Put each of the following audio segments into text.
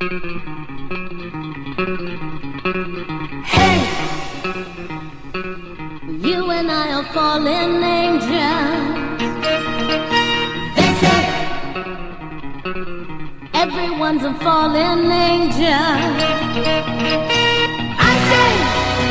Hey, you and I are fallen angels. They say everyone's a fallen angel. I say.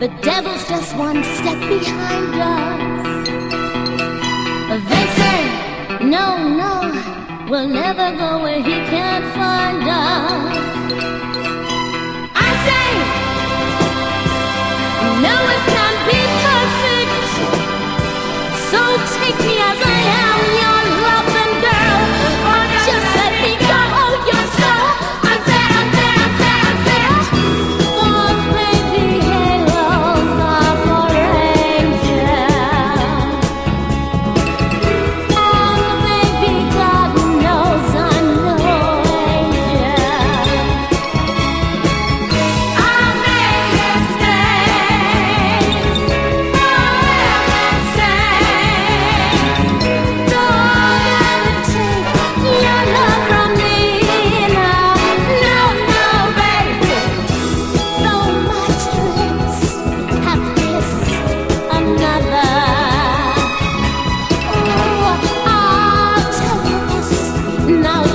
The devil's just one step behind us. But they say, no, no, we'll never go where he Now.